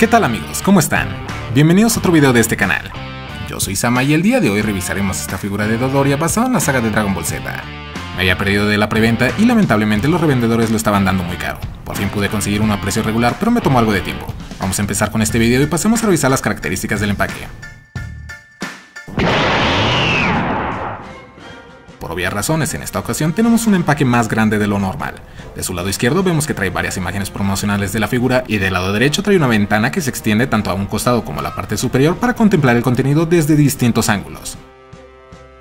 ¿Qué tal amigos? ¿Cómo están? Bienvenidos a otro video de este canal. Yo soy Sama y el día de hoy revisaremos esta figura de Dodoria basada en la saga de Dragon Ball Z. Me había perdido de la preventa y lamentablemente los revendedores lo estaban dando muy caro. Por fin pude conseguir uno a precio regular, pero me tomó algo de tiempo. Vamos a empezar con este video y pasemos a revisar las características del empaque. Por obvias razones, en esta ocasión tenemos un empaque más grande de lo normal. De su lado izquierdo vemos que trae varias imágenes promocionales de la figura y del lado derecho trae una ventana que se extiende tanto a un costado como a la parte superior para contemplar el contenido desde distintos ángulos.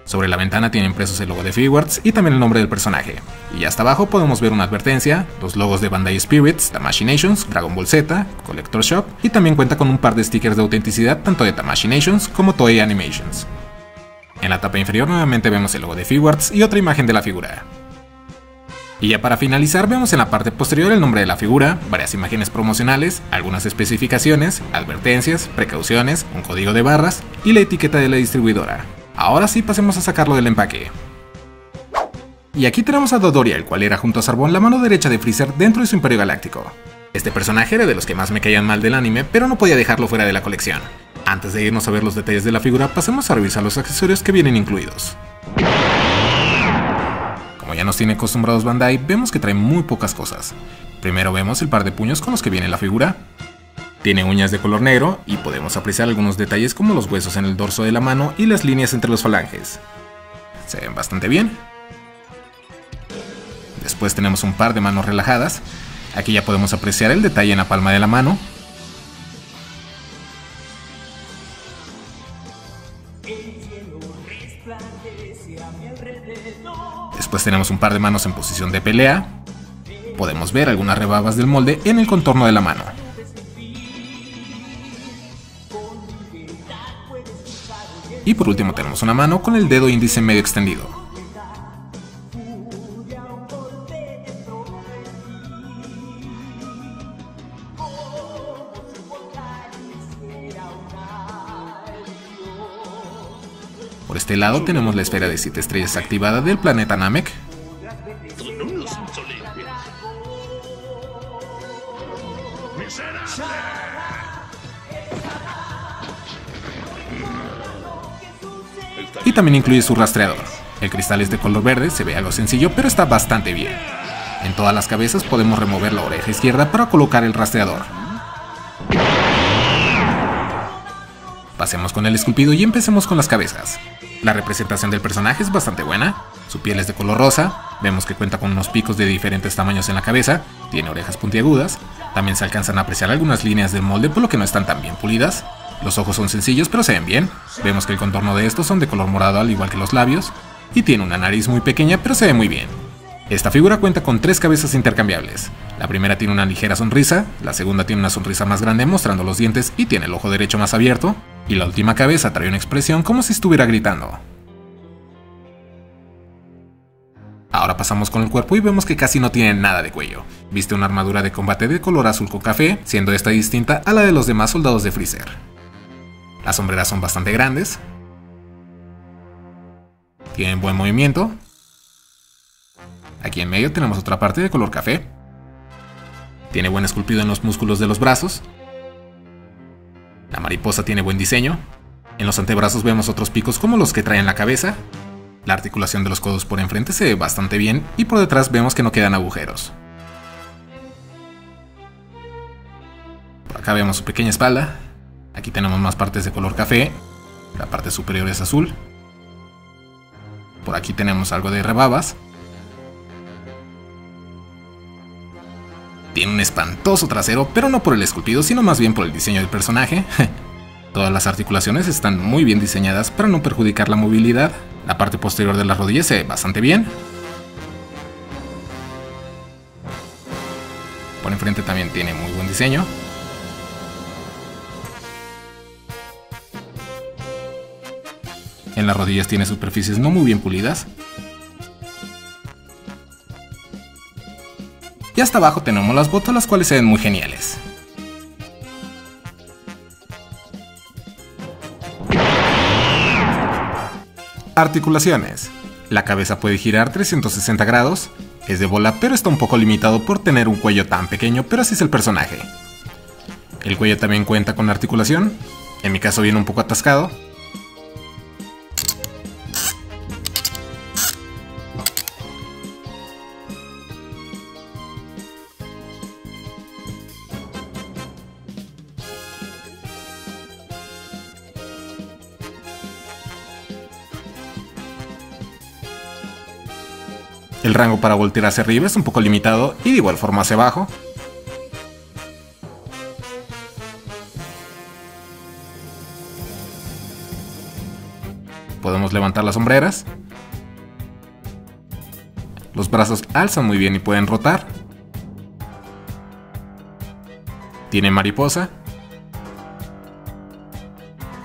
Sobre la ventana tiene impresos el logo de Figuarts y también el nombre del personaje. Y hasta abajo podemos ver una advertencia, los logos de Bandai Spirits, Tamashii Nations, Dragon Ball Z, Collector Shop y también cuenta con un par de stickers de autenticidad tanto de Tamashii Nations como Toei Animations. En la tapa inferior nuevamente vemos el logo de Figuarts y otra imagen de la figura. Y ya para finalizar vemos en la parte posterior el nombre de la figura, varias imágenes promocionales, algunas especificaciones, advertencias, precauciones, un código de barras y la etiqueta de la distribuidora. Ahora sí pasemos a sacarlo del empaque. Y aquí tenemos a Dodoria, el cual era junto a Sarbon la mano derecha de Freezer dentro de su imperio galáctico. Este personaje era de los que más me caían mal del anime, pero no podía dejarlo fuera de la colección. Antes de irnos a ver los detalles de la figura, pasemos a revisar los accesorios que vienen incluidos. Como ya nos tiene acostumbrados Bandai, vemos que trae muy pocas cosas. Primero vemos el par de puños con los que viene la figura. Tiene uñas de color negro y podemos apreciar algunos detalles como los huesos en el dorso de la mano y las líneas entre los falanges. Se ven bastante bien. Después tenemos un par de manos relajadas. Aquí ya podemos apreciar el detalle en la palma de la mano, Tenemos un par de manos en posición de pelea. Podemos ver algunas rebabas del molde en el contorno de la mano. Y por último tenemos una mano con el dedo índice medio extendido. Por este lado tenemos la esfera de 7 estrellas activada del planeta Namek. Y también incluye su rastreador. El cristal es de color verde, se ve algo sencillo, pero está bastante bien. En todas las cabezas podemos remover la oreja izquierda para colocar el rastreador. Pasemos con el esculpido y empecemos con las cabezas. La representación del personaje es bastante buena, su piel es de color rosa, vemos que cuenta con unos picos de diferentes tamaños en la cabeza, tiene orejas puntiagudas, también se alcanzan a apreciar algunas líneas del molde por lo que no están tan bien pulidas, los ojos son sencillos pero se ven bien, vemos que el contorno de estos son de color morado al igual que los labios, y tiene una nariz muy pequeña pero se ve muy bien. Esta figura cuenta con tres cabezas intercambiables. La primera tiene una ligera sonrisa, la segunda tiene una sonrisa más grande mostrando los dientes y tiene el ojo derecho más abierto, y la última cabeza trae una expresión como si estuviera gritando. Ahora pasamos con el cuerpo y vemos que casi no tiene nada de cuello. Viste una armadura de combate de color azul con café, siendo esta distinta a la de los demás soldados de Freezer. Las sombreras son bastante grandes. Tienen buen movimiento, Aquí en medio tenemos otra parte de color café. Tiene buen esculpido en los músculos de los brazos. La mariposa tiene buen diseño. En los antebrazos vemos otros picos como los que trae en la cabeza. La articulación de los codos por enfrente se ve bastante bien y por detrás vemos que no quedan agujeros. Por acá vemos su pequeña espalda. Aquí tenemos más partes de color café. La parte superior es azul. Por aquí tenemos algo de rebabas. Tiene un espantoso trasero, pero no por el esculpido, sino más bien por el diseño del personaje. Todas las articulaciones están muy bien diseñadas para no perjudicar la movilidad. La parte posterior de las rodillas se ve bastante bien. Por enfrente también tiene muy buen diseño. En las rodillas tiene superficies no muy bien pulidas, Y hasta abajo tenemos las botas, las cuales se ven muy geniales. Articulaciones. La cabeza puede girar 360 grados, es de bola pero está un poco limitado por tener un cuello tan pequeño, pero así es el personaje. El cuello también cuenta con articulación, en mi caso viene un poco atascado, El rango para voltear hacia arriba es un poco limitado y de igual forma hacia abajo. Podemos levantar las sombreras. Los brazos alzan muy bien y pueden rotar. Tiene mariposa.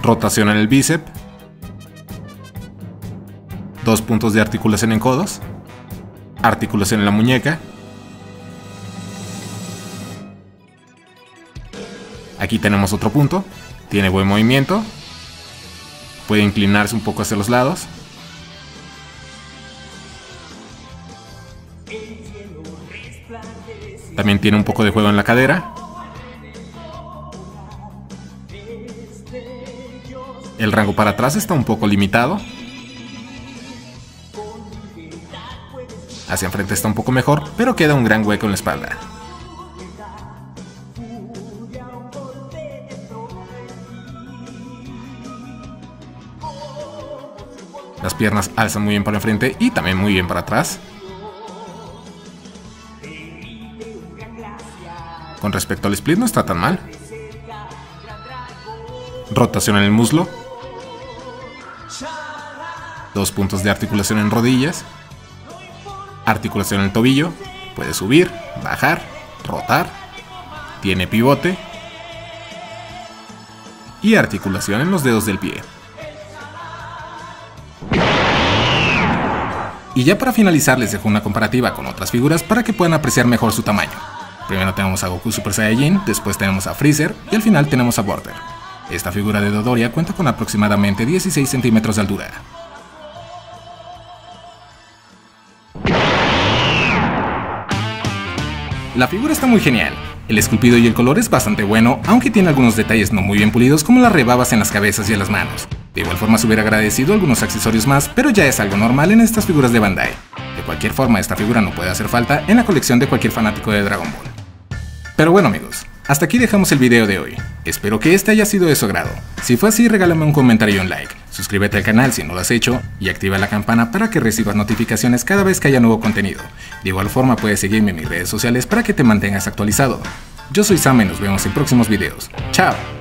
Rotación en el bíceps. Dos puntos de articulación en codos articulación en la muñeca. Aquí tenemos otro punto, tiene buen movimiento, puede inclinarse un poco hacia los lados. También tiene un poco de juego en la cadera. El rango para atrás está un poco limitado, Hacia enfrente está un poco mejor, pero queda un gran hueco en la espalda. Las piernas alzan muy bien para enfrente y también muy bien para atrás. Con respecto al split no está tan mal. Rotación en el muslo. Dos puntos de articulación en rodillas articulación en el tobillo, puede subir, bajar, rotar, tiene pivote y articulación en los dedos del pie. Y ya para finalizar les dejo una comparativa con otras figuras para que puedan apreciar mejor su tamaño. Primero tenemos a Goku Super Saiyajin, después tenemos a Freezer y al final tenemos a Border. Esta figura de Dodoria cuenta con aproximadamente 16 centímetros de altura. La figura está muy genial. El esculpido y el color es bastante bueno, aunque tiene algunos detalles no muy bien pulidos como las rebabas en las cabezas y en las manos. De igual forma se hubiera agradecido algunos accesorios más, pero ya es algo normal en estas figuras de Bandai. De cualquier forma, esta figura no puede hacer falta en la colección de cualquier fanático de Dragon Ball. Pero bueno amigos, hasta aquí dejamos el video de hoy. Espero que este haya sido de su agrado. Si fue así, regálame un comentario y un like. Suscríbete al canal si no lo has hecho y activa la campana para que recibas notificaciones cada vez que haya nuevo contenido. De igual forma puedes seguirme en mis redes sociales para que te mantengas actualizado. Yo soy Sam y nos vemos en próximos videos. ¡Chao!